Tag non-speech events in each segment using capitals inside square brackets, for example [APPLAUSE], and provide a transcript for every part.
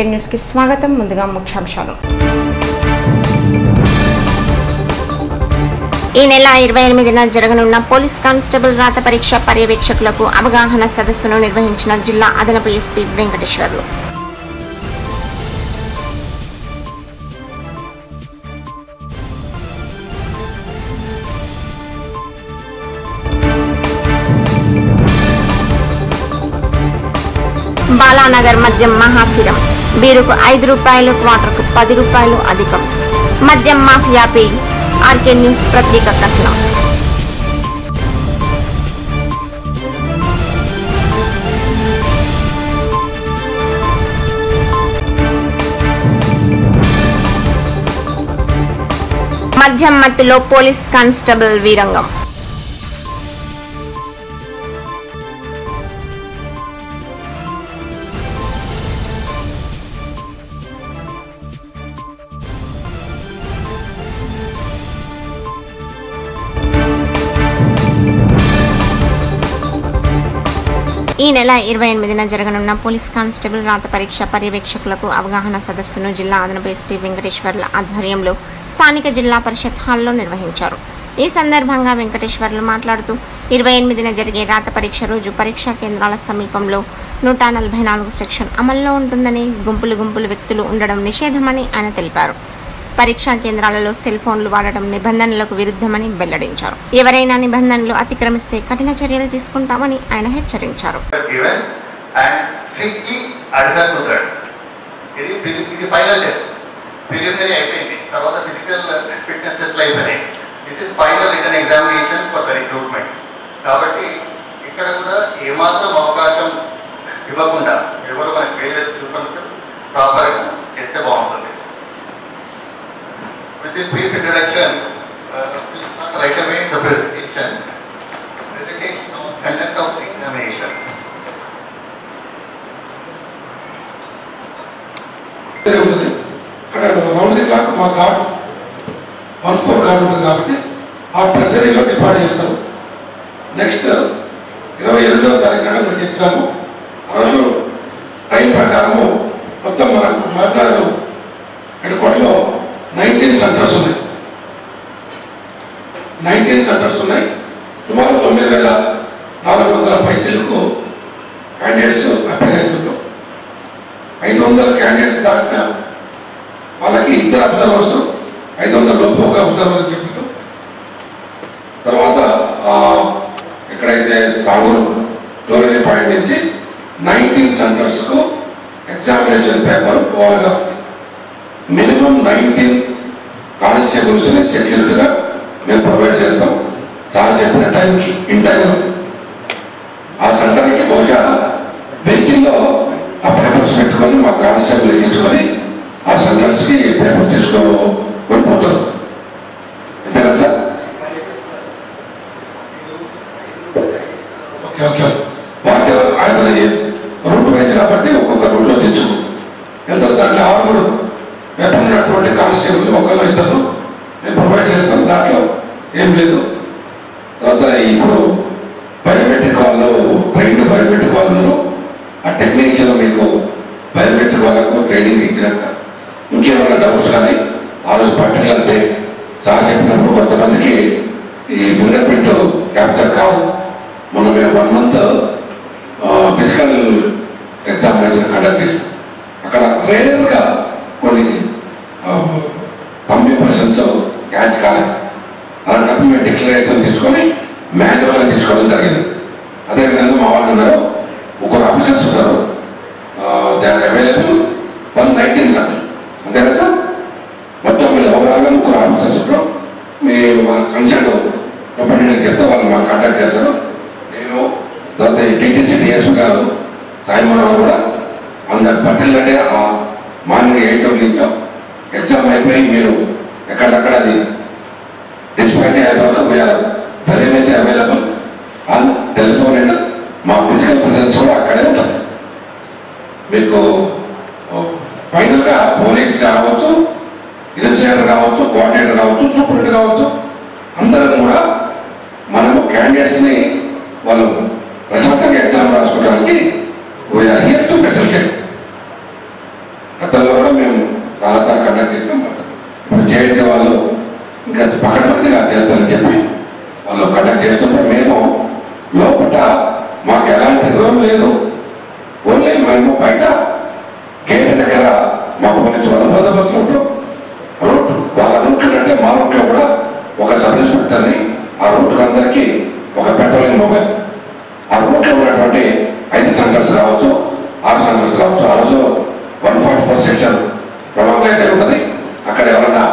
RK న్యూస్కి స్వాగతం. ముందుగా ముఖ్యాంశాలు. ఈ నెల ఇరవై ఎనిమిదిన జరగనున్న పోలీస్ కానిస్టేబుల్ రాత పరీక్ష పర్యవేక్షకులకు అవగాహన సదస్సును నిర్వహించిన జిల్లా అదనపు ఎస్పీ వెంకటేశ్వర్లు. బాలానగర్ మద్యం మహాఫిరం బీరుకు ఐదు రూపాయలు క్వార్టర్కు పది రూపాయలు అధికం. మద్యం మాఫియాపై ఆర్కే న్యూస్ ప్రత్యేక కథనం. మద్యం మత్తులో పోలీస్ కానిస్టేబుల్ వీరంగం. నెల ఇరవై ఎనిమిదిన జరగనున్న పోలీస్ కానిస్టేబుల్ రాత పరీక్ష పర్యవేక్షకులకు అవగాహన సదస్సును జిల్లా అదనపు ఎస్పీ వెంకటేశ్వర్ల ఆధ్వర్యంలో స్థానిక జిల్లా పరిషత్ హాల్లో నిర్వహించారు. ఈ సందర్భంగా వెంకటేశ్వర్లు మాట్లాడుతూ ఇరవై ఎనిమిదిన జరిగే రాత పరీక్ష రోజు పరీక్షా కేంద్రాల సమీపంలో నూట నలభై నాలుగు సెక్షన్ అమల్లో ఉంటుందని గుంపులు గుంపులు వ్యక్తులు ఉండడం నిషేధమని ఆయన తెలిపారు. పరీక్షా కేంద్రాలలో సెల్ ఫోన్లు వాడటం నిబంధనలకు విరుద్ధమని వెల్లడించారు. ఎవరైనా నిబంధనలు అతిక్రమిస్తే కఠిన చర్యలు తీసుకుంటామని ఆయన హెచ్చరించారు. తర్వాత ఫిజికల్ ఫిట్నెస్ అయిపోయినాయి. This is final written examination for the recruitment కాబట్టి ఇక్కడ కూడా ఏమాత్రం అవకాశం ఇవ్వకుండా ఎవరు మనకి వేరే చూపడానికి ప్రాపర్గా చేస్తే బాగుంటుంది. With this brief introduction right away the presentation presentation of conduct of examination వేరే ఉంటుంది అక్కడ రౌండ్ ది క్లాక్ మా గార్డ్ వన్ ఫోర్ గార్డ్ ఉంటుంది కాబట్టి ఆ ట్రెజరీలో డిపాజిట్ చేస్తారు నెక్స్ట్ ఇరవై ఎనిమిదవ తారీఖు నాడు మనకి ఎగ్జాము ఆ రోజు టైం ప్రకారము మొత్తం మనకు మహబూబ్నగర్ హెడ్ క్వార్టర్లో నైన్టీన్ సెంటర్స్ ఉన్నాయి నైన్టీన్ సెంటర్స్ ఉన్నాయి సుమారు తొమ్మిది వేల నాలుగు వందల పైచలకు క్యాండిడేట్స్ అభ్యర్థులు. ఐదు వందల క్యాండిడేట్స్ దాటిన వాళ్ళకి ఇద్దరు అబ్జర్వర్స్ ఐదు వందల లోపు ఒక అబ్జర్వర్ అని చెప్పారు. తర్వాత ఎక్కడైతే కాంగూరు స్టోరేజ్ పాయింట్ నుంచి నైన్టీన్ సెంటర్స్కు ఎగ్జామినేషన్ పేపర్ పోవాలి మినిమం నైన్టీన్ కానిస్టేబుల్స్ని సెక్యూరిటీగా మేము ప్రొవైడ్ చేస్తాం. సార్ చెప్పిన టైంకి ఇంటర్వ్యూ. ఆ సెంటర్కి బహుశా వెహికల్లో ఆ పేపర్స్ పెట్టుకొని మా కానిస్టేబుల్ ఎక్కించుకొని ఆ సెంటర్స్కి పేపర్ తీసుకొని వెళ్ళిపోతారు అంతేనా సార్? Okay okay. వాటి ఆయన రూట్ వైజ్ కాబట్టి ఒక్కొక్క రూట్లో తెచ్చుకో వెళ్తారు దాంట్లో ఆరుగురు పేపర్ ఉన్నటువంటి కానిస్టేబుల్ ఒకళ్ళు ఇద్దరు మేము ప్రొవైడ్ చేస్తాం దాంట్లో ఏం లేదు తర్వాత ఇప్పుడు బయోమెట్రిక్ వాళ్ళు ట్రైన్ బయోమెట్రిక్ వాళ్ళు ఆ టెక్నీషియన్ మీకు బయోమెట్రిక్ వాళ్ళకు ట్రైనింగ్ ఇచ్చినాక ఇంకేమైనా డౌట్స్ కానీ ఆ రోజు పర్టికులర్ డే సార్ చెప్పినప్పుడు కొంతమందికి ఈ ఫింగర్ ప్రింట్ క్యాప్చర్ కాదు మొన్న మేము one month physical examination conduct చేసాం అక్కడ రేర్గా కొన్ని పంపింగ్ పర్సన్స్ క్యాచ్ కాలేదు అలాంటప్పుడు మేము డిక్లరేషన్ తీసుకొని మాన్యువల్గా తీసుకోవడం జరిగింది అదేవిధంగా మా వాళ్ళు ఉన్నారు ముగ్గురు ఆఫీసర్స్ ఉన్నారు they are available one nineteen sir అంతే కదా మొత్తం మీరు ఓవరాల్గా ముగ్గురు ఆఫీసర్స్ ఉన్నారు మీ కన్సర్న్ సూపరింటెండెంట్ చెప్తే వాళ్ళు మాకు కాంటాక్ట్ చేస్తారు నేను తర్వాత టీటీసీ డిఎస్ గారు సాయి కూడా ఆన్ బట్టలు అంటే ఆ మార్నింగ్ ఎయిట్ ఓ నుంచి ఎగ్జామ్ అయిపోయి మీరు ఎక్కడక్కడ అది డిస్పాచ్ అయ్యేవాళ్ళు తర్వాత పోయారు much available on telephone and మా ఫిజికల్ ప్రెజెన్స్ కూడా అక్కడే ఉంటుంది మీకు ఫైనల్గా పోలీస్ కావచ్చు ఇన్స్పెక్టర్ కావచ్చు కోఆర్డినేటర్ కావచ్చు సూపరింటెండెంట్ కావచ్చు అందరం కూడా మనము క్యాండిడేట్స్ని వాళ్ళు ప్రశాంతంగా ఎగ్జామ్ రాసుకోవడానికి వీఆర్ హియర్ టు ఫెసిలిటేట్ ఇప్పుడు జేఎన్టీ వాళ్ళు ఇంకా పకడ్బందీగా చేస్తారని చెప్పి వాళ్ళు కండక్ట్ చేస్తుంటే మేము లోపల మాకు ఎలాంటి దూరం లేదు ఓన్లీ మేము బయట గేట్ దగ్గర మా పోలీసు వాళ్ళు బందోబస్తు ఉంటాం రూట్ వాళ్ళ రూట్ అంటే మా రూట్లో కూడా ఒక సబ్ ఇన్స్పెక్టర్ని ఆ రూట్ అందరికీ ఒక పెట్రోలింగ్ మొబైల్ ఆ రూట్లో ఉన్నటువంటి ఐదు సంఘటనలు కావచ్చు ఆరు సంఘటనలు కావచ్చు ఆ రోజు వన్ ఫార్టీ ఫోర్ సెక్షన్ ప్రమాణం ఉన్నది అక్కడ ఎవరన్నా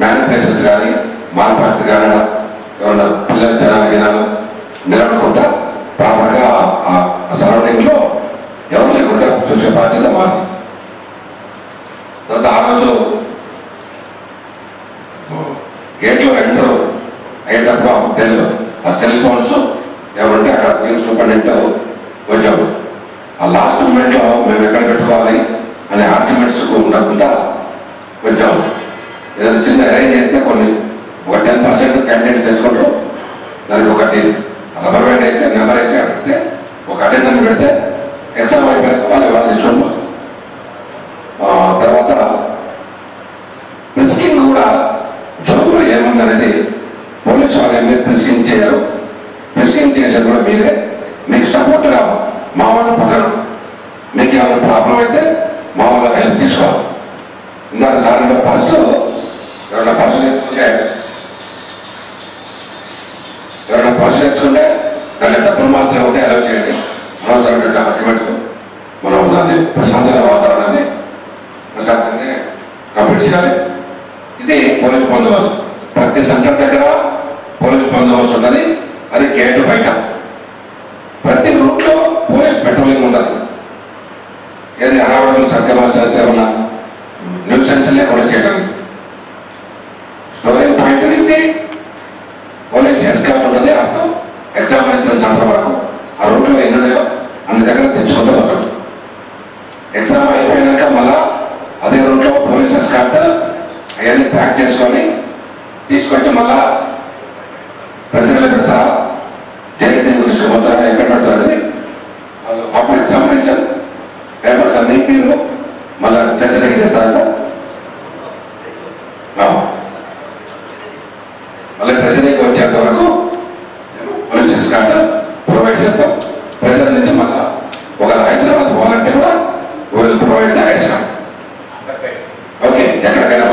మ్యానిపులేషన్స్ కానీ మాల్పాక్ట్ కానీ ఎవరన్నా పిల్లలు జనాలు గినాలు నిలబడకుండా ప్రాపర్గా ఆ సరౌండింగ్లో ఎవరు లేకుండా చూసే బాధ్యత మాది తర్వాత ఆ రోజు గేట్లో ఎంటర్ అయ్యేటప్పుడు ఆ హోటల్ ఆ సెల్ ఫోన్స్ ఎవరుంటే అక్కడ చీఫ్ సూపరింటెండెంట్ వచ్చాము ఆ లాస్ట్ మూమెంట్లో మేము ఎక్కడ పెట్టుకోవాలి అనే ఆర్గ్యుమెంట్స్ ఉండకుండా కొంచెం ఏదైనా చిన్న అరేంజ్ చేస్తే కొన్ని ఒక టెన్ పర్సెంట్ క్యాండిడేట్స్ తెచ్చుకుంటాం దానికి ఒకటి రబ్బర్ బ్యాండ్ అయితే నెంబర్ వేసి పెడితే ఒక అటెండెంట్ పెడితే ఎగ్జామ్ అయిపోయాక వాళ్ళు వాళ్ళు తీసుకొని పోతాం ఆ, తర్వాత ప్రిస్కింగ్ కూడా జోబులో ఏముందనేది పోలీసు వాళ్ళు ఏమి ప్రిస్కింగ్ చేయరు ప్రిస్కింగ్ చేసేది కూడా మీరే మీకు సపోర్ట్గా మా వాళ్ళు పక్కన మీకు ఏమైనా ప్రాబ్లం అయితే మా వాళ్ళ హెల్ప్ తీసుకోవాలి ఇందాక సార్ పర్సు ఎవరైనా పర్సు తెచ్చుకుంటే ఎవరైనా పర్సు తెచ్చుకుంటే దాంట్లో డబ్బులు మాత్రమే ఉంటే అలౌ చేయండి అనవసరమైన డాక్యుమెంట్స్ మనం దాన్ని ప్రశాంతమైన వాతావరణాన్ని ప్రశాంతంగా కంప్లీట్ చేయాలి ఇది పోలీస్ బందోబస్తు ప్రతి సెంటర్ దగ్గర పోలీస్ బందోబస్తు ఉన్నది అది గేటు బయట ప్రతి రూట్లో పోలీస్ పెట్రోలింగ్ ఉన్నది ఏది అనావరణలు సత్యమాచార్య ఏమన్నా న్యూసెన్స్ లేకుండా చేయడానికి స్టోరింగ్ పాయింట్ నుంచి పోలీస్ ఎస్కాట్ ఉన్నది అప్పుడు ఎగ్జామినేషన్ సెంటర్ వరకు ఆ రూట్లో ఎన్ని ఉన్నాయో అన్ని దగ్గర తెచ్చుకుంటూ ఉంటాం ఎగ్జామ్ అయిపోయినాక మళ్ళా అదే రూట్లో పోలీస్ ఎస్కాట్ అవన్నీ ప్యాక్ చేసుకొని తీసుకొచ్చి మళ్ళా ప్రజలు పెడతా జైలు తీసుకుపోతారా ఎక్కడ పెడతారు అది వాళ్ళు అప్పుడు ఎగ్జామినేషన్ పేపర్స్ అన్ని మీరు మళ్ళా డెసిడెక్ట్ చేస్తారా సార్ ఆ. మళ్ళీ ప్రెసిడెంట్కి వచ్చేంత వరకు పోలీస్ ఎస్కాట్ ప్రొవైడ్ చేస్తాం ప్రెసిడెంట్ నుంచి మళ్ళా ఒక హైదరాబాద్ పోవాలంటే కూడా will provide the escort okay ఎక్కడికైనా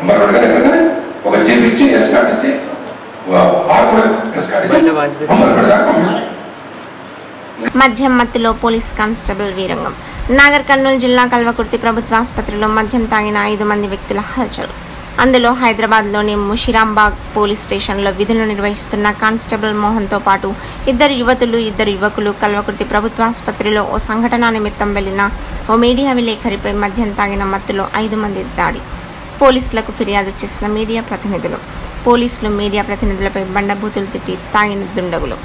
అంబర్గడ్ గారు ఎక్కడికైనా ఒక జీప్ ఇచ్చి ఎస్కాట్ ఇచ్చి ఆరు కూడా ఎస్కాట్ ఇచ్చి అంబర్గడ్ దాకా పంపిస్తాం. మద్యం పోలీస్ కానిస్టేబుల్ వీరంగం. నాగర్ కర్నూలు జిల్లా కల్వకుర్తి ప్రభుత్వ ఆసుపత్రిలో మద్యం తాగిన ఐదు మంది వ్యక్తుల హల్చల్. అందులో హైదరాబాద్లోని ముషిరాంబాగ్ పోలీస్ స్టేషన్లో విధులు నిర్వహిస్తున్న కానిస్టేబుల్ మోహన్తో పాటు ఇద్దరు యువతులు ఇద్దరు యువకులు కల్వకుర్తి ప్రభుత్వ ఆసుపత్రిలో ఓ సంఘటన నిమిత్తం వెళ్ళిన ఓ మీడియా విలేకరిపై మద్యం తాగిన మత్తులో ఐదు మంది దాడి. పోలీసులకు ఫిర్యాదు చేసిన మీడియా ప్రతినిధులు. పోలీసులు మీడియా ప్రతినిధులపై బండబూతులు తిట్టి తాగిన దుండగులు.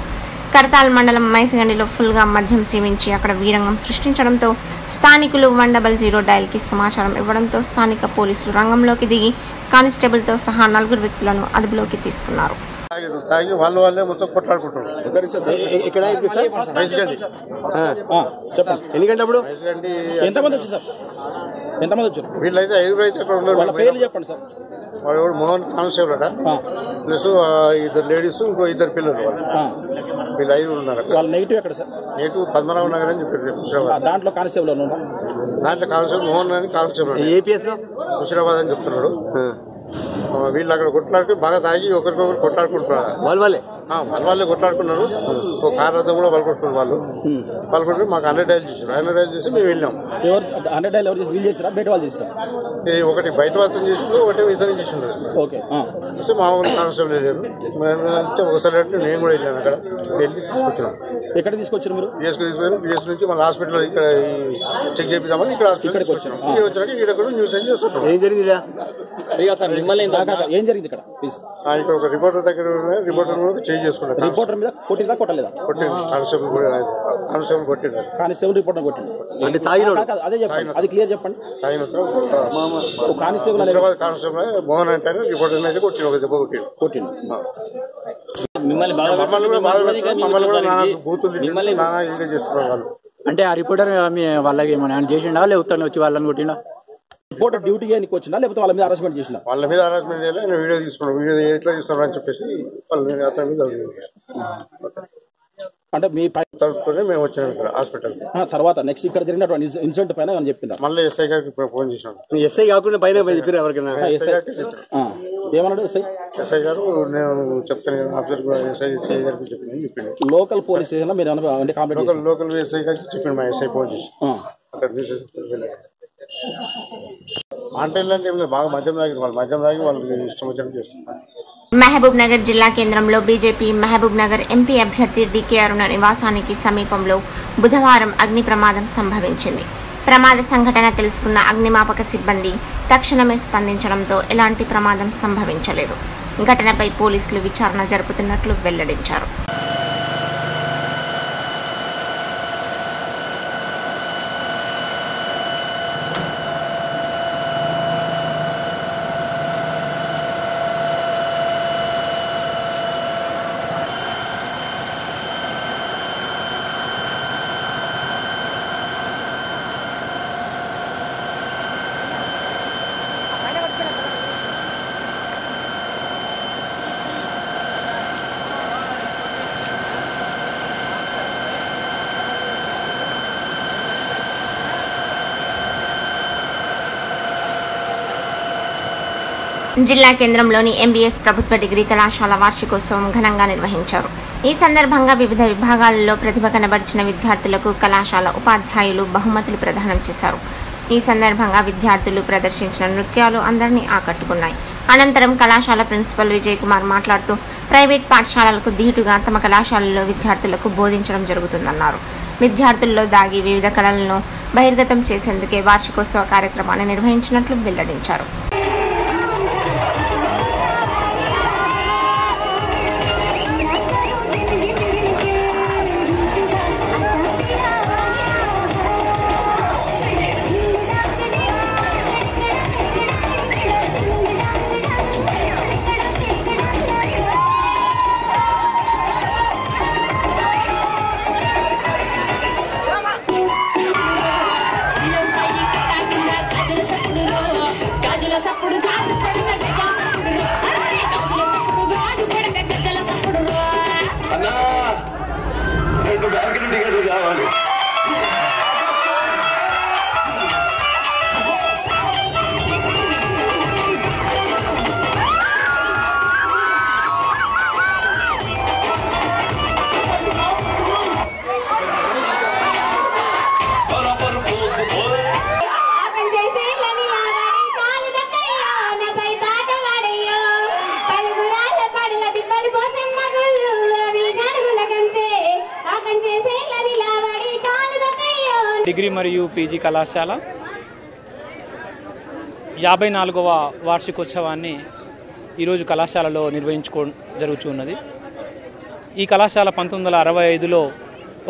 కడతాల్ మండలం మైసగండిలో ఫుల్గా మద్యం సేవించి అక్కడ వీరంగం సృష్టించడంతో స్థానికులు వన్ డబల్ జీరో డయల్కి సమాచారం ఇవ్వడంతో స్థానిక పోలీసులు రంగంలోకి దిగి కానిస్టేబుల్తో సహా నలుగురు వ్యక్తులను అదుపులోకి తీసుకున్నారు. తాగి తాగి వాళ్ళ వాళ్ళే మొత్తం కొట్లాడుకుంటారు ఒక నిమిషం సార్? ఎ- ఎ- ఎక్కడ ఇది సార్? మైసిగండి ఆ, ఆ, చెప్పండి. ఎన్ని గంటలప్పుడు మైసిగండి ఎంతమంది వచ్చారు సార్? ఎంతమంది వచ్చారు? వీళ్ళైతే ఐదుగురు అయితే ఇక్కడ వాళ్ళ ఉన్నారు పేర్లు చెప్పండి సార్. వాడు ఎవడు మోహన్ కానిస్టేబుల్ అట ఆ, ప్లస్ ఆ, ఇద్దరు లేడీస్ ఇంకో ఇద్దరు పిల్లలు వాళ్ళు. ఆ. వీళ్ళు ఐదుగురు ఉన్నారు అక్కడ. వాళ్ళ నెగిటివ్ ఎక్కడ సార్? నేటు పద్మనాభ నగర్ అని చెప్పారు ఆ, ముషిరాబాద్ దాంట్లో కానిస్టేబుల్ దాంట్లో కానిస్టేబుల్ మోహన్ అని కానిస్టేబుల్ ఏపీఎస్లో? ముషిరాబాద్ అని చెప్తున్నాడు. ఆ, వీళ్ళు అక్కడ కొట్లాడుతూ బాగా తాగి ఒకరికొకరు కొట్లాడుకుంటున్నారు. వాళ్ళ వాళ్ళే. మన వాళ్ళే కొట్లాడుకున్నారు. ఒక కార్ అద్దం కూడా పలుకొట్టుకున్నారు వాళ్ళు. పలుకొట్టు మాకు హండ్రెడ్ డైల్ చేసారు హండ్రెడ్ డైల్ చేసి మేము వెళ్ళాం ఎవరు హండ్రెడ్ డైల్ ఎవరు చేసి వీల్ చేసిరా బయట వాళ్ళు చేసిరా ఇది ఒకటి బయట వాతం చేసిండు ఒకటి ఇతను చేసిండు ఓకే. చూస్తే మా ఊరు కానిస్టేబుల్ వెళ్ళారు. మేము అంటే ఒకసారి అంటే నేను కూడా వెళ్ళాను అక్కడ. వెళ్ళి తీసుకొచ్చినాం. ఎక్కడ తీసుకొచ్చారు మీరు? బిఎస్కి తీసుకుని బిఎస్ నుంచి మన హాస్పిటల్ ఇక్కడ చెక్ చేపిద్దామని ఇక్కడ హాస్పిటల్ ఇక్కడికి వచ్చినాం వచ్చాం. ఇక్కడ వచ్చినాక ఇక్కడ కూడా న్యూస్ ఏం చేస్తున్నాం ఏం జరిగింది ఏం జరిగింది ఇక్కడ? ప్లీజ్ ఆ, ఇక్కడ ఒక రిపోర్టర్ దగ్గర రిపోర్టర్ కూడా రిపోర్టర్ మీద కొట్టిందా కొట్టలేదా? కొట్టిండు. కానిస్టేబుల్ కూడా కానిస్టేబుల్ కొట్టిండు. కానిస్టేబుల్ రిపోర్టర్ కొట్టింది అంటే తాగినోడు. అదే చెప్పండి. అది క్లియర్ చెప్పండి. ఆయన ఓ కానిస్టేబుల్ అనేది హైదరాబాద్ కానిస్టేబుల్ మోహన్ అంటే రిపోర్టర్ అయితే కొట్టిండు. ఒక దెబ్బ కొట్టిండు. కొట్టిండు. మిమ్మల్ని కూడా బాధ మమ్మల్ని కూడా నానా బూతులు తిట్టి, మిమ్మల్ని నానా ఇదిగా చేస్తున్నారు వాళ్ళు. అంటే ఆ రిపోర్టర్ మీ వాళ్ళకి ఏమైనా ఏమైనా చేసిండా? లేకపోతే వచ్చి వాళ్ళని కొట్టిండా? రిపోర్టర్ డ్యూటీ చేయడానికి వచ్చిందా? లేకపోతే వాళ్ళ మీద అరెస్ట్మెంట్ చేసిన? వాళ్ళ మీద హరాస్మెంట్ చేయాలి నేను వీడియో తీసుకున్నాను వీడియో ఎట్లా తీస్తున్నారు అని చెప్పేసి వాళ్ళ మీద అతని మీద అభియోగం చేశారు. అంటే మీ పై- తరుపుతోనే మేము వచ్చినాం ఇక్కడ హాస్పిటల్. ఆ, తర్వాత నెక్స్ట్ ఇక్కడ జరిగినటువంటి ఇన్సి- ఇన్సిడెంట్ పైన అని చెప్పిందా? మళ్ళీ ఎస్ఐ గారికి ఫోన్ చేసినాం ఎస్ఐ కాకుండా పైన చెప్పారు ఎవరికైనా? ఎస్ఐ ఆ, ఏమన్నాడు ఎస్ఐ? ఎస్ఐ గారు నేను చెప్తాను ఆఫీసర్ కూడా ఎస్ఐ ఎస్ఐ గారికి చెప్పిన చెప్పిండు. లోకల్ పోలీస్ స్టేషన్లో మీరు అంటే కంప్లైంట్ లోకల్ లోకల్ ఎస్ఐ గారికి చెప్పిండు మా ఎస్ఐ ఫోన్ చేసి. అక్కడ తీసేసి ఏం లేదు, బాగా మద్యం తాగి వాళ్ళు. మద్యం తాగి ఇష్టం వచ్చినట్టు చేస్తున్నారు. మహబూబ్ నగర్ జిల్లా కేంద్రంలో బీజేపీ మహబూబ్ నగర్ ఎంపీ అభ్యర్థి డీకే అరుణ నివాసానికి సమీపంలో బుధవారం అగ్ని ప్రమాదం సంభవించింది. ప్రమాద సంఘటన తెలుసుకున్న అగ్నిమాపక సిబ్బంది తక్షణమే స్పందించడంతో ఎలాంటి ప్రమాదం సంభవించలేదు. ఘటనపై పోలీసులు విచారణ జరుపుతున్నట్లు వెల్లడించారు. జిల్లా కేంద్రంలోని ఎంబీఎస్ ప్రభుత్వ డిగ్రీ కళాశాల వార్షికోత్సవం ఘనంగా నిర్వహించారు. ఈ సందర్భంగా వివిధ విభాగాలలో ప్రతిభ కనబరిచిన విద్యార్థులకు కళాశాల ఉపాధ్యాయులు బహుమతులు ప్రదానం చేశారు. ఈ సందర్భంగా విద్యార్థులు ప్రదర్శించిన నృత్యాలు అందరినీ ఆకట్టుకున్నాయి. అనంతరం కళాశాల ప్రిన్సిపల్ విజయ్ కుమార్ మాట్లాడుతూ ప్రైవేట్ పాఠశాలలకు ధీటుగా తమ కళాశాలలో విద్యార్థులకు బోధించడం జరుగుతుందన్నారు. విద్యార్థుల్లో దాగి వివిధ కళలను బహిర్గతం చేసేందుకే వార్షికోత్సవ కార్యక్రమాన్ని నిర్వహించినట్లు వెల్లడించారు. డిగ్రీ మరియు పీజీ కళాశాల. యాభై నాలుగవ వార్షికోత్సవాన్ని ఈరోజు కళాశాలలో నిర్వహించుకో జరుగుతున్నది ఈ కళాశాల పంతొమ్మిది వందల అరవై ఐదులో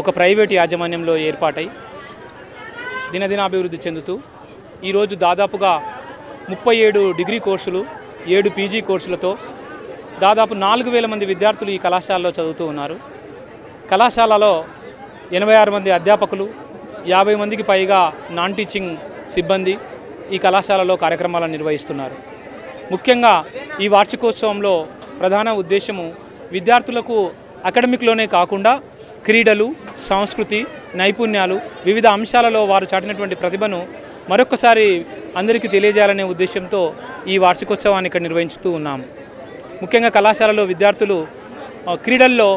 ఒక ప్రైవేట్ యాజమాన్యంలో ఏర్పాటై దినదినాభివృద్ధి చెందుతూ ఈరోజు దాదాపుగా ముప్పై ఏడు డిగ్రీ కోర్సులు ఏడు పీజీ కోర్సులతో దాదాపు నాలుగు వేల మంది విద్యార్థులు ఈ కళాశాలలో చదువుతూ ఉన్నారు. కళాశాలలో ఎనభై ఆరు మంది అధ్యాపకులు యాభై మందికి పైగా నాన్ టీచింగ్ సిబ్బంది ఈ కళాశాలలో కార్యక్రమాలను నిర్వహిస్తున్నారు. ముఖ్యంగా ఈ వార్షికోత్సవంలో ప్రధాన ఉద్దేశము విద్యార్థులకు అకాడమిక్లోనే కాకుండా క్రీడలు సంస్కృతి నైపుణ్యాలు వివిధ అంశాలలో వారు చాటినటువంటి ప్రతిభను మరొకసారి అందరికీ తెలియజేయాలనే ఉద్దేశంతో ఈ వార్షికోత్సవాన్ని ఇక్కడ నిర్వహించుతూ ఉన్నాము. ముఖ్యంగా కళాశాలలో విద్యార్థులు క్రీడల్లో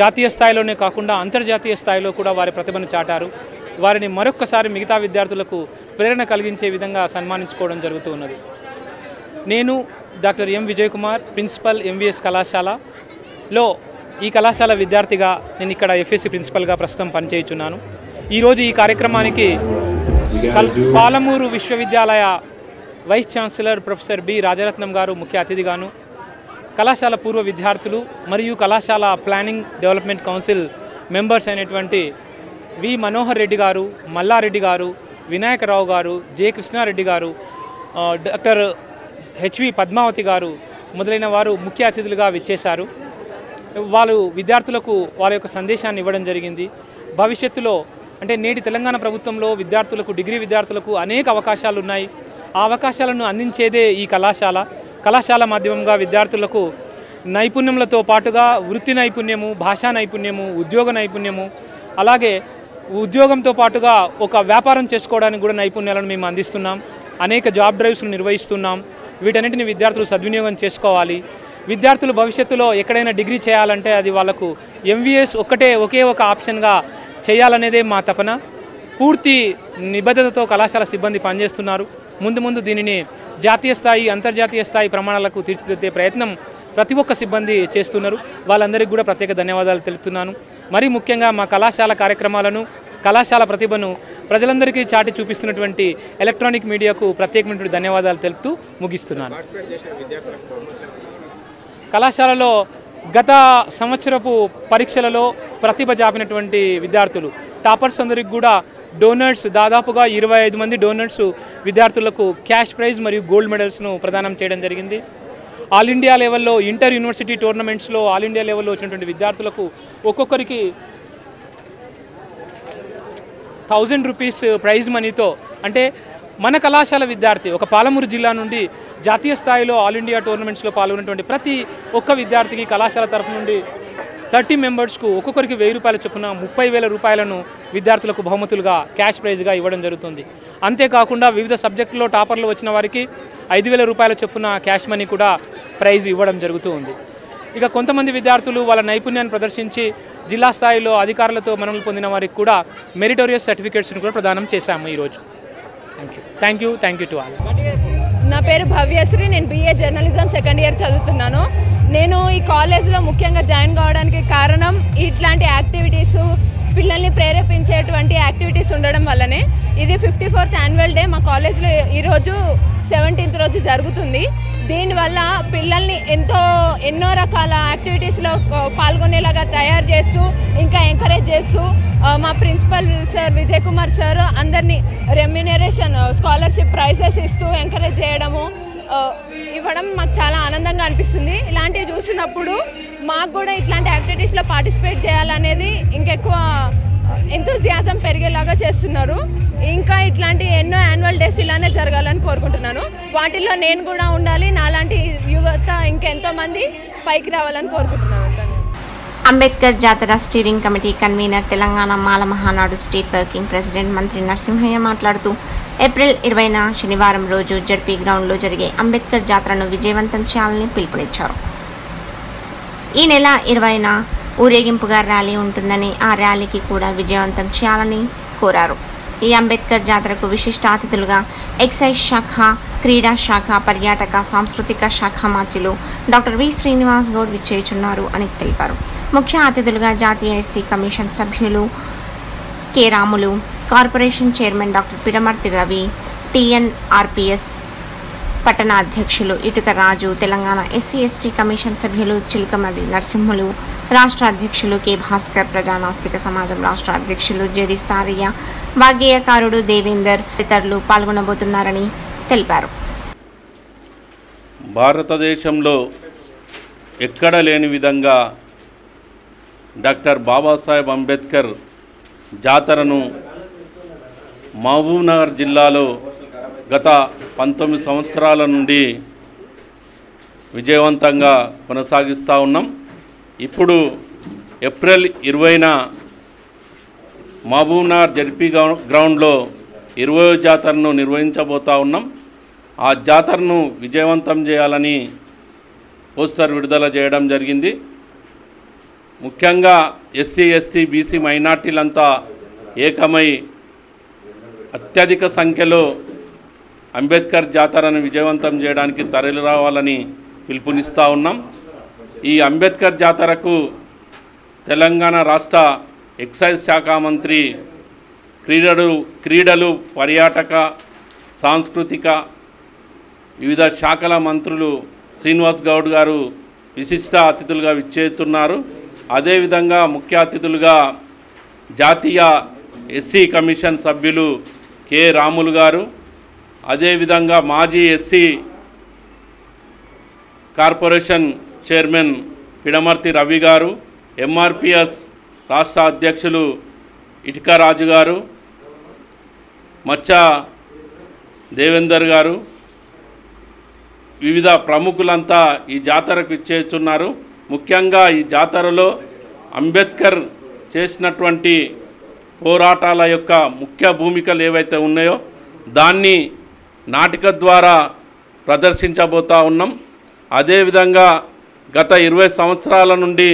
జాతీయ స్థాయిలోనే కాకుండా అంతర్జాతీయ స్థాయిలో కూడా వారి ప్రతిభను చాటారు. వారిని మరొక్కసారి మిగతా విద్యార్థులకు ప్రేరణ కలిగించే విధంగా సన్మానించుకోవడం జరుగుతూ ఉన్నది. నేను doctor M Vijay Kumar principal MVS కళాశాలలో ఈ కళాశాల విద్యార్థిగా నేను ఇక్కడ ఎఫ్ఎస్సి ప్రిన్సిపల్గా ప్రస్తుతం పనిచేయుచున్నాను. ఈరోజు ఈ కార్యక్రమానికి పాలమూరు విశ్వవిద్యాలయ vice chancellor professor B Rajaratnam గారు ముఖ్య అతిథిగాను కళాశాల పూర్వ విద్యార్థులు మరియు కళాశాల ప్లానింగ్ డెవలప్మెంట్ కౌన్సిల్ మెంబర్స్ అయినటువంటి వి మనోహర్ రెడ్డి గారు మల్లారెడ్డి గారు వినాయకరావు గారు జె కృష్ణారెడ్డి గారు డాక్టర్ హెచ్వి పద్మావతి గారు మొదలైన వారు ముఖ్య అతిథులుగా విచ్చేశారు. వాళ్ళు విద్యార్థులకు వారి యొక్క సందేశాన్ని ఇవ్వడం జరిగింది. భవిష్యత్తులో అంటే నేటి తెలంగాణ ప్రభుత్వంలో విద్యార్థులకు డిగ్రీ విద్యార్థులకు అనేక అవకాశాలు ఉన్నాయి ఆ అవకాశాలను అందించేదే ఈ కళాశాల. కళాశాల మాధ్యమంగా విద్యార్థులకు నైపుణ్యములతో పాటుగా వృత్తి నైపుణ్యము భాషా నైపుణ్యము ఉద్యోగ నైపుణ్యము అలాగే ఉద్యోగంతో పాటుగా ఒక వ్యాపారం చేసుకోవడానికి కూడా నైపుణ్యాలను మేము అందిస్తున్నాం. అనేక జాబ్ డ్రైవ్స్ను నిర్వహిస్తున్నాం. వీటన్నిటిని విద్యార్థులు సద్వినియోగం చేసుకోవాలి. విద్యార్థులు భవిష్యత్తులో ఎక్కడైనా డిగ్రీ చేయాలంటే అది వాళ్ళకు ఎంవీఎస్ ఒక్కటే ఒకే ఒక ఆప్షన్గా చేయాలనేదే మా తపన. పూర్తి నిబద్ధతతో కళాశాల సిబ్బంది పనిచేస్తున్నారు. ముందు ముందు దీనిని జాతీయ స్థాయి అంతర్జాతీయ స్థాయి ప్రమాణాలకు తీర్చిదిద్దే ప్రయత్నం ప్రతి ఒక్క సిబ్బంది చేస్తున్నారు. వాళ్ళందరికీ కూడా ప్రత్యేక ధన్యవాదాలు తెలుపుతున్నాను. మరీ ముఖ్యంగా మా కళాశాల కార్యక్రమాలను కళాశాల ప్రతిభను ప్రజలందరికీ చాటి చూపిస్తున్నటువంటి ఎలక్ట్రానిక్ మీడియాకు ప్రత్యేకమైనటువంటి ధన్యవాదాలు తెలుపుతూ ముగిస్తున్నాను. కళాశాలలో గత సంవత్సరపు పరీక్షలలో ప్రతిభ జాపినటువంటి విద్యార్థులు టాపర్స్ అందరికి కూడా డోనర్స్ దాదాపుగా ఇరవై ఐదు మంది డోనర్స్ విద్యార్థులకు క్యాష్ ప్రైజ్ మరియు గోల్డ్ మెడల్స్ను ప్రదానం చేయడం జరిగింది. ఆల్ ఇండియా లెవెల్లో ఇంటర్ యూనివర్సిటీ టోర్నమెంట్స్లో ఆల్ ఇండియా లెవెల్లో వచ్చినటువంటి విద్యార్థులకు ఒక్కొక్కరికి థౌజండ్ రూపీస్ ప్రైజ్ మనీతో. అంటే మన కళాశాల విద్యార్థి ఒక పాలమూరు జిల్లా నుండి జాతీయ స్థాయిలో ఆల్ ఇండియా టోర్నమెంట్స్లో పాల్గొన్నటువంటి ప్రతి ఒక్క విద్యార్థికి కళాశాల తరఫు నుండి థర్టీ మెంబర్స్కు ఒక్కొక్కరికి వెయ్యి రూపాయల చొప్పున ముప్పై వేల రూపాయలను విద్యార్థులకు బహుమతులుగా క్యాష్ ప్రైజ్గా ఇవ్వడం జరుగుతుంది. అంతేకాకుండా వివిధ సబ్జెక్టులో టాపర్లు వచ్చిన వారికి ఐదు వేల రూపాయల చొప్పున క్యాష్ మనీ కూడా ప్రైజ్ ఇవ్వడం జరుగుతూ ఉంది. ఇక కొంతమంది విద్యార్థులు వాళ్ళ నైపుణ్యాన్ని ప్రదర్శించి జిల్లా స్థాయిలో అధికారులతో మనలు పొందిన వారికి కూడా మెరిటోరియస్ సర్టిఫికేట్స్ని కూడా ప్రదానం చేశాము ఈరోజు thank you thank you thank you to all నా పేరు భవ్యశ్రీ. నేను బిఏ జర్నలిజం సెకండ్ ఇయర్ చదువుతున్నాను. నేను ఈ కాలేజ్లో ముఖ్యంగా జాయిన్ కావడానికి కారణం ఇట్లాంటి యాక్టివిటీస్ పిల్లల్ని ప్రేరేపించేటువంటి యాక్టివిటీస్ ఉండడం వల్లనే. ఇది ఫిఫ్టీ ఫోర్త్ యాన్యువల్ డే మా కాలేజ్లో ఈరోజు సెవెంటీన్త్ రోజు జరుగుతుంది. దీనివల్ల పిల్లల్ని ఎంతో ఎన్నో రకాల యాక్టివిటీస్లో పాల్గొనేలాగా తయారు చేస్తూ ఇంకా ఎంకరేజ్ చేస్తూ మా principal sir Vijay Kumar sir అందరినీ రెమ్యునరేషన్ స్కాలర్షిప్ ప్రైజెస్ ఇస్తూ ఎంకరేజ్ చేయడము ఇవ్వడం మాకు చాలా ఆనందంగా అనిపిస్తుంది. ఇలాంటివి చూసినప్పుడు మాకు కూడా ఇట్లాంటి యాక్టివిటీస్లో పార్టిసిపేట్ చేయాలనేది ఇంకెక్కువ ఎంతోజియాజం పెరిగేలాగా చేస్తున్నారు. ఇంకా ఇట్లాంటి ఎన్నో యాన్యువల్ డేస్ ఇలా కోరుకుంటున్నాను. వాటిల్లో నేను కూడా ఉండాలి. నాలాంటి యువత ఇంకెంతో మంది పైకి రావాలని కోరుకుంటున్నాను. అంబేద్కర్ జాతర steering committee convener Telangana Mala Mahanadu state working president Manthri Narasimhaiah మాట్లాడుతూ ఏప్రిల్ ఇరవైన శనివారం రోజు జడ్పీ గ్రౌండ్లో జరిగే అంబేద్కర్ జాతరను విజయవంతం చేయాలని పిలుపునిచ్చారు. ఈ నెల ఇరవైన ఊరేగింపుగా ర్యాలీ ఉంటుందని ఆ ర్యాలీకి కూడా విజయవంతం చేయాలని కోరారు. ఈ అంబేద్కర్ జాతరకు విశిష్ట అతిథులుగా ఎక్సైజ్ శాఖ క్రీడా శాఖ పర్యాటక సాంస్కృతిక శాఖ మంత్రులు డాక్టర్ వి శ్రీనివాస్ గౌడ్ విచ్చేయుచున్నారు అని తెలిపారు. ముఖ్య అతిథులుగా జాతీయ ఎస్సీ కమిషన్ సభ్యులు K Ramulu corporation chairman doctor Pidamarthi Ravi TNRPS పట్టణ అధ్యక్షులు Ituka Raju Telangana SC ST commission సభ్యులు చిలకమల్లి నరసింహులు రాష్ట్ర అధ్యక్షులు కె భాస్కర్ ప్రజానాస్తిక సమాజం రాష్ట్ర అధ్యక్షులు జెడి సారయ్య వాగ్గేయకారుడు దేవేందర్ తదితరులు పాల్గొనబోతున్నారని తెలిపారు. భారతదేశంలో ఎక్కడ లేని విధంగా డాక్టర్ బాబాసాహెబ్ అంబేద్కర్ జాతరను మహబూబ్నగర్ జిల్లాలో గత పంతొమ్మిది సంవత్సరాల నుండి విజయవంతంగా కొనసాగిస్తూ ఉన్నాం. ఇప్పుడు ఏప్రిల్ ఇరవైన మహబూబ్నగర్ జడ్పీ గ్రౌండ్లో ఇరవై జాతరను నిర్వహించబోతా ఉన్నాం. ఆ జాతరను విజయవంతం చేయాలని పోస్టర్ విడుదల చేయడం జరిగింది. ముఖ్యంగా ఎస్సీ ఎస్టీ బీసీ మైనార్టీలంతా ఏకమై అత్యధిక సంఖ్యలో అంబేద్కర్ జాతరను విజయవంతం చేయడానికి తరలి రావాలని పిలుపునిస్తూ ఉన్నాం. ఈ అంబేద్కర్ జాతరకు తెలంగాణ రాష్ట్ర ఎక్సైజ్ శాఖ మంత్రి క్రీడలు క్రీడలు పర్యాటక సాంస్కృతిక వివిధ శాఖల మంత్రులు శ్రీనివాస్ గౌడ్ గారు విశిష్ట అతిథులుగా విచ్చేస్తున్నారు అదేవిధంగా ముఖ్య అతిథులుగా జాతీయ ఎస్సీ కమిషన్ సభ్యులు కె రాములు గారు అదేవిధంగా మాజీ SC corporation chairman Pidamarthi Ravi గారు ఎంఆర్పిఎస్ రాష్ట్ర అధ్యక్షులు ఇటుక రాజు గారు మచ్చా దేవేందర్ గారు వివిధ ప్రముఖులంతా ఈ జాతరకు ఇచ్చేస్తున్నారు ముఖ్యంగా ఈ జాతరలో అంబేద్కర్ చేసినటువంటి పోరాటాల యొక్క ముఖ్య భూమికలు ఏవైతే ఉన్నాయో దాన్ని నాటిక ద్వారా ప్రదర్శించబోతా ఉన్నాం. అదేవిధంగా గత ఇరవై సంవత్సరాల నుండి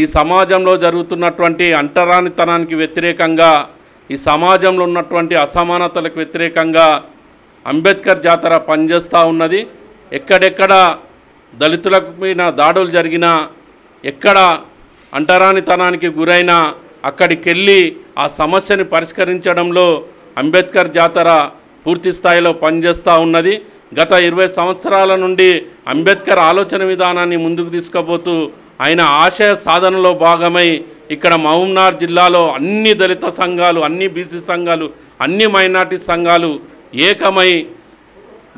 ఈ సమాజంలో జరుగుతున్నటువంటి అంటరానితనానికి వ్యతిరేకంగా ఈ సమాజంలో ఉన్నటువంటి అసమానతలకు వ్యతిరేకంగా అంబేద్కర్ జాతర పనిచేస్తూ ఉన్నది. ఎక్కడెక్కడ దళితులకు మీద దాడులు జరిగినా ఎక్కడ అంటరానితనానికి గురైనా అక్కడికి వెళ్ళి ఆ సమస్యని పరిష్కరించడంలో అంబేద్కర్ జాతర పూర్తి స్థాయిలో పనిచేస్తూ ఉన్నది. గత ఇరవై సంవత్సరాల నుండి అంబేద్కర్ ఆలోచన విధానాన్ని ముందుకు తీసుకుపోతూ ఆయన ఆశయ సాధనలో భాగమై ఇక్కడ మహమ్నార్ జిల్లాలో అన్ని దళిత సంఘాలు అన్ని బీసీ సంఘాలు అన్ని మైనార్టీ సంఘాలు ఏకమై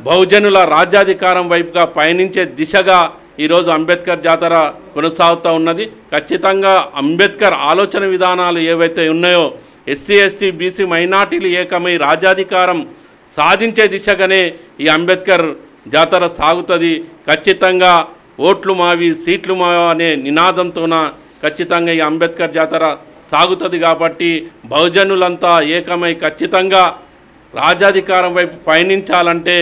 బహుజనుల రాజ్యాధికారం వైపుగా పయనించే దిశగా ఈరోజు అంబేద్కర్ జాతర కొనసాగుతూ ఉన్నది. ఖచ్చితంగా అంబేద్కర్ ఆలోచన విధానాలు ఏవైతే ఉన్నాయో ఎస్సీ ఎస్టీ బీసీ మైనార్టీలు ఏకమై రాజ్యాధికారం సాధించే దిశగానే ఈ అంబేద్కర్ జాతర సాగుతుంది. ఖచ్చితంగా ఓట్లు మావి సీట్లు మావి అనే నినాదంతోన ఖచ్చితంగా ఈ అంబేద్కర్ జాతర సాగుతుంది కాబట్టి బహుజనులంతా ఏకమై ఖచ్చితంగా రాజాధికారం వైపు పయనించాలంటే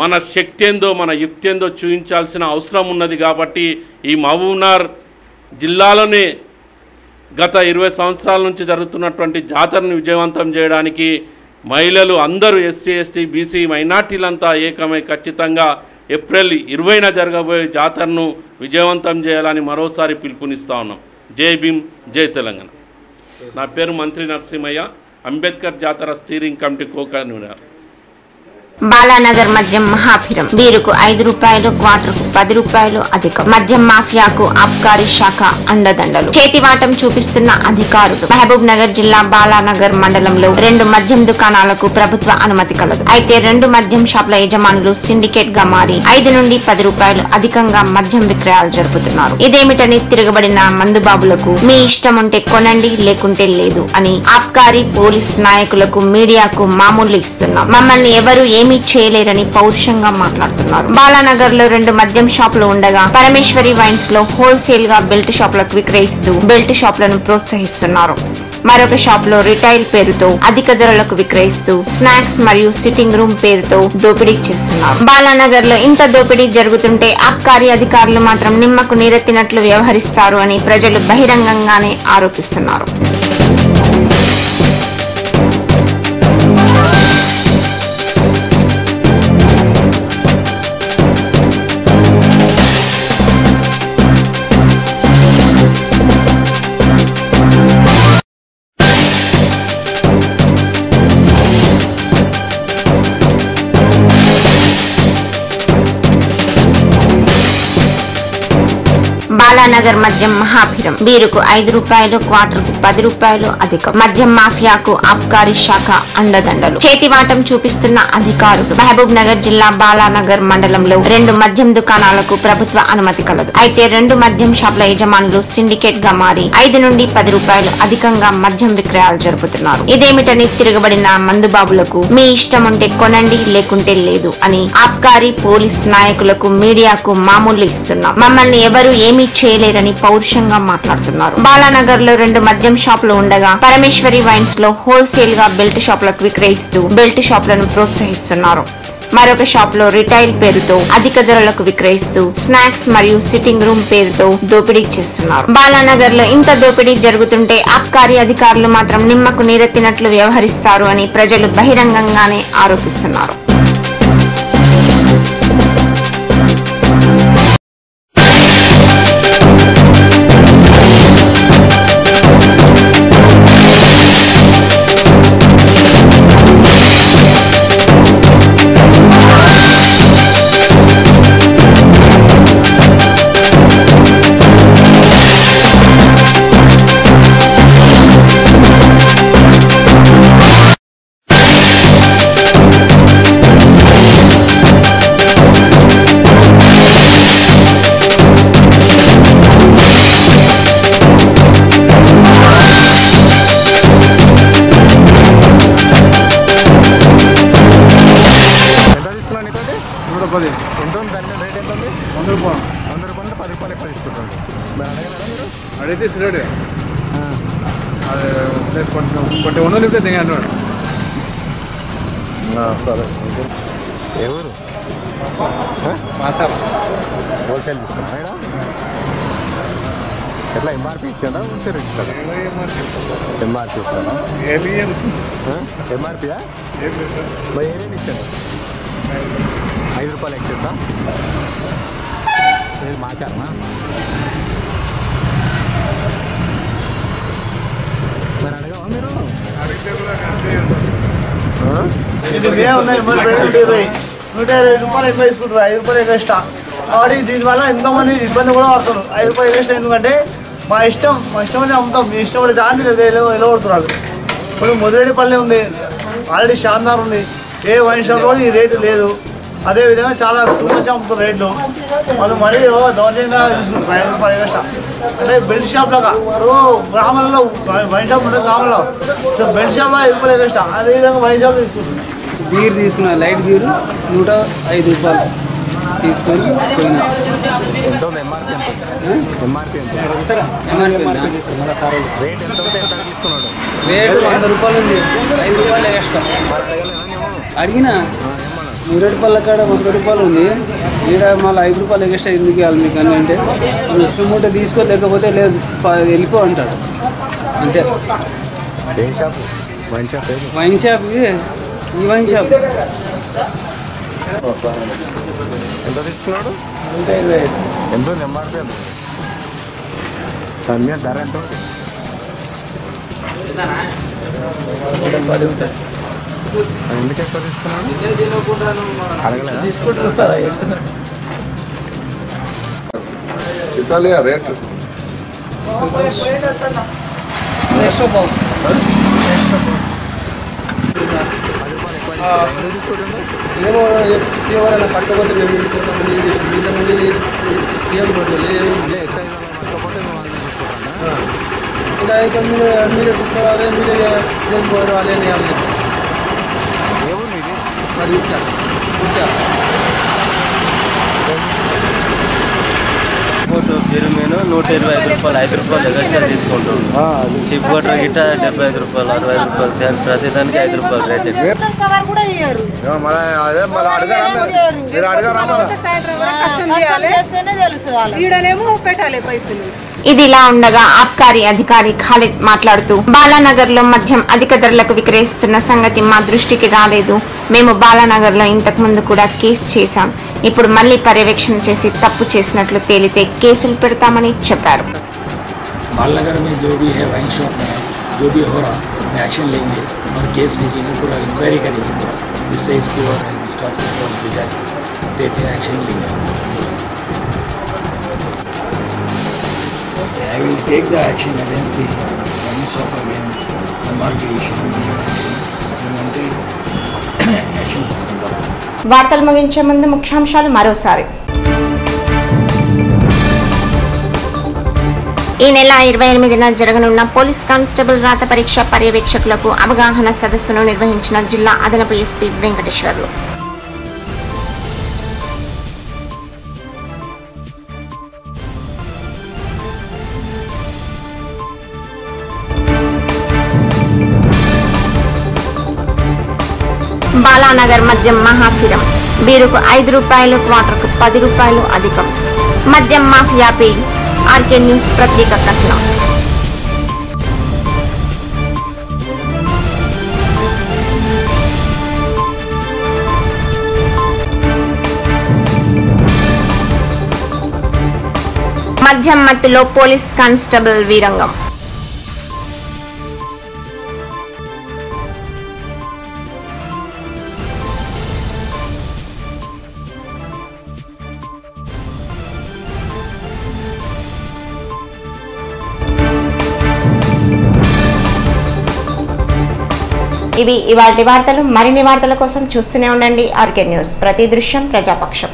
మన శక్తి ఏందో మన యుక్తి ఏందో చూపించాల్సిన అవసరం ఉన్నది కాబట్టి ఈ మహబూబ్నార్ జిల్లాలోనే గత ఇరవై సంవత్సరాల నుంచి జరుగుతున్నటువంటి జాతరను విజయవంతం చేయడానికి మహిళలు అందరూ ఎస్సీ ఎస్టీ బీసీ మైనార్టీలంతా ఏకమై ఖచ్చితంగా ఏప్రిల్ ఇరవైన జరగబోయే జాతరను విజయవంతం చేయాలని మరోసారి పిలుపునిస్తా ఉన్నాం. జై భీమ్ జై తెలంగాణ. నా పేరు మంత్రి నరసింహయ్య. అంబేద్కర్ జాతర steering committee co convener Balanagar మద్యం మహాభిరం వీరుకు ఐదు రూపాయలు క్వార్టర్కు పది రూపాయలు అధికం. మద్యం మాఫియాకు ఆబ్కారీ శాఖ అండదండలు. చేతివాటం చూపిస్తున్న అధికారులు. మహబూబ్ నగర్ జిల్లా బాలానగర్ మండలంలో రెండు మద్యం దుకాణాలకు ప్రభుత్వ అనుమతి కలదు. అయితే రెండు మద్యం షాపుల యజమానులు సిండికేట్గా మారి ఐదు నుండి పది రూపాయలు అధికంగా మద్యం విక్రయాలు జరుపుతున్నారు. ఇదేమిటని తిరగబడిన మందుబాబులకు మీ ఇష్టం ఉంటే కొనండి లేకుంటే లేదు అని ఆబ్కారీ పోలీస్ నాయకులకు మీడియాకు మామూలు ఇస్తున్నాం. మమ్మల్ని ఎవరు ఏమీ చేయలేరని పౌరుషంగా మాట్లాడుతున్నారు. బాలానగర్లో రెండు మద్యం షాపులు ఉండగా పరమేశ్వరి వైన్స్లో హోల్సేల్గా బెల్ట్ షాపులకు విక్రయిస్తూ బెల్ట్ షాపులను ప్రోత్సహిస్తున్నారు. మరొక షాప్లో రిటైల్ పేరుతో అధిక ధరలకు విక్రయిస్తూ స్నాక్స్ మరియు సిట్టింగ్ రూమ్ పేరుతో దోపిడీ చేస్తున్నారు. బాలానగర్లో ఇంత దోపిడీ జరుగుతుంటే అబ్కారీ అధికారులు మాత్రం నిమ్మకు నీరెత్తినట్లు వ్యవహరిస్తారు అని ప్రజలు బహిరంగంగానే ఆరోపిస్తున్నారు. నగర్ మద్యం మహాభిరం. బీరుకు ఐదు రూపాయలు క్వార్టర్కు పది రూపాయలు అధికం. మద్యం మాఫియాకు ఆబ్కారీ శాఖ అండదండలు. చేతివాటం చూపిస్తున్న అధికారులు. మహబూబ్ నగర్ జిల్లా బాలానగర్ మండలంలో రెండు మద్యం దుకాణాలకు ప్రభుత్వ అనుమతి కలదు. అయితే రెండు మద్యం షాపుల యజమానులు సిండికేట్గా మారి ఐదు నుండి పది రూపాయలు అధికంగా మద్యం విక్రయాలు జరుపుతున్నారు. ఇదేమిటని తిరగబడిన మందుబాబులకు మీ ఇష్టం ఉంటే కొనండి లేకుంటే లేదు అని ఆబ్కారీ పోలీస్ నాయకులకు మీడియాకు మామూలు ఇస్తున్నాం. మమ్మల్ని ఎవరు ఏమీ లేరని పౌరుషంగా మాట్లాడుతున్నారు. బాలానగర్లో రెండు మద్యం షాపులు ఉండగా పరమేశ్వరి వైన్స్లో హోల్సేల్గా బెల్ట్ షాపులకు విక్రయిస్తూ బెల్ట్ షాపులను ప్రోత్సహిస్తున్నారు. మరొక షాప్లో రిటైల్ పేరుతో అధిక ధరలకు విక్రయిస్తూ స్నాక్స్ మరియు సిట్టింగ్ రూమ్ పేరుతో దోపిడీ చేస్తున్నారు. బాలానగర్లో ఇంత దోపిడీ జరుగుతుంటే అబ్కారీ అధికారులు మాత్రం నిమ్మకు నీరెత్తినట్లు వ్యవహరిస్తారు అని ప్రజలు బహిరంగంగానే ఆరోపిస్తున్నారు. వంద రూపాయలు వంద రూపాయలు పది రూపాయలు ఎక్కువ తీసుకుంటాడు మరి అడగలేదా మీరు? అడిగితే సిరేడే అది కొంచెం వందలు చెప్తే దిగా అంటున్నాడు. సరే. ఎవరు మాసారు హోల్సేల్ తీసుకున్నా ఎట్లా ఎంఆర్పి ఇచ్చాడా హోల్సేల్ ఇచ్చాడా ఎంఆర్పి ఇస్తాడా ఎంఆర్పియా మరి ఏరేని ఇచ్చాడు ఐదు రూపాయలు ఎక్సెసా? ఇది మాచారనా మరి అడగవా మీరు? నూట ఇరవై ఇరవై రూపాయలు ఎక్కువ తీసుకుంటారు ఐదు రూపాయలు ఎక్కువ ఇష్టం కాబట్టి దీనివల్ల ఎంతో మంది ఇబ్బంది కూడా పడుతున్నారు ఐదు రూపాయలు ఎక్కువ ఇష్టం ఎందుకంటే మా ఇష్టం మా ఇష్టం అనేది అమ్ముతాం. మీ ఇష్టం పడి దాన్ని కొడుతున్నారు ఇప్పుడు ముదిరేడిపల్లి ఉంది ఆల్రెడీ షాందార్ ఉంది. ఏ వైన్ షాప్లో ఈ రేటు లేదు. అదేవిధంగా చాలా టూ మచ్ అమ్ముతున్నారు రేట్లు. వాళ్ళు మరీ ఓ దౌర్జన్యంగా తీసుకుంటారు. ఐదు రూపాయలు ఎక్స్ట్రా అంటే బెల్ట్ షాప్ లాగా. ఇప్పుడు గ్రామాల్లో వైన్ షాప్ ఉంటుంది గ్రామంలో సో బెల్ట్ షాప్లో ఐదు రూపాయలు ఎక్స్ట్రా అదేవిధంగా వైన్ షాప్ తీసుకుంటారు. బీర్ తీసుకున్నా లైట్ బీర్ నూట ఐదు రూపాయలు తీసుకొని పోయినా. రేటు వంద రూపాయలు ఉంది. ఐదు రూపాయలు ఎక్స్ట్రా అడిగినా? నూరేడుపల్ల కాడ వంద రూపాయలు ఉంది. ఈడ మళ్ళీ ఐదు రూపాయలు ఎక్స్ట్రా ఎందుకు ఇవ్వాలి మీకు అని అంటే "నువ్వు ఇష్టం ఉంటే తీసుకో లేకపోతే లేదు వెళ్ళిపో అంటాడు. అంతే. వైన్ షాప్ వైన్ షాప్ ఈ వైన్ షాప్. ఎంత తీసుకున్నాడు? నూట ఇరవై ఐదు. ఎంత ఉంది? ఎంఆర్పి ఎంత దాని మీద ధర ఎంత పది అది ఎందుకు ఎక్కువ తీసుకుంటారు ఇతాలియా రేట్ ఏమో ఎవరైనా పట్టకపోతే మేము తీసుకుంటాం మీద ఏం ఎక్సైజ్ ఇంకా మీరు మీరే తీసుకోవాలి మీరే చేసుకోవాలి వాళ్ళే అని బిరుమేను నూట ఇరవై ఐదు రూపాయలు ఐదు రూపాయలు ఎక్స్ట్రా తీసుకుంటాం చిప్ వాటర్ గిట్ట డెబ్బై ఐదు రూపాయలు అరవై ఐదు రూపాయలు ప్రతి దానికి ఐదు రూపాయలు రేట్ మీరు. అడగారా మన కష్టం చేస్తేనే తెలుసు పెట్టాలి పైసలు. ఇది ఇలా ఉండగా ఆబ్కారీ అధికారి ఖాలిద్ మాట్లాడుతూ బాలానగర్ లో మద్యం అధిక ధరలకు విక్రయిస్తున్న సంగతి మా దృష్టికి రాలేదు మేము బాలానగర్ లో ఇంతకు ముందు కూడా కేసు చేశాం ఇప్పుడు మళ్ళీ పర్యవేక్షణ చేసి తప్పు చేసినట్లు తేలితే కేసులు పెడతామని చెప్పారు बालनगर में जो भी है वाइन शॉप में जो भी हो रहा हम एक्शन लेंगे और केस लिखेंगे पूरा इंक्वायरी करेंगे पूरा जिससे इसको और स्टाफ को भेजा के देते हैं एक्शन लेंगे I will take the action against the Lions of again, the margination, the [COUGHS] action, the action Margation, action తీసుకుంటాం వార్తలు ముగించే ముందు ముఖ్యాంశాలు మరోసారి. ఈ నెల ఇరవై ఎనిమిదిన జరగనున్న పోలీస్ కానిస్టేబుల్ రాత పరీక్ష పర్యవేక్షకులకు అవగాహన సదస్సును నిర్వహించిన జిల్లా అదనపు ఎస్పీ వెంకటేశ్వర్లు. బాలానగర్ మద్యం మహాశిరం. బీరుకు ఐదు రూపాయలు క్వార్టర్కు పది రూపాయలు అధికం. మద్యం మాఫియాపై ఆర్కే న్యూస్ ప్రత్యేక కథనం. మద్యం మత్తులో పోలీస్ కానిస్టేబుల్ వీరంగం. ఇవి ఇవాటి వార్తలు మరిన్ని వార్తల కోసం చూస్తూనే ఉండండి ఆర్కే న్యూస్. ప్రతి దృశ్యం ప్రజాపక్షం.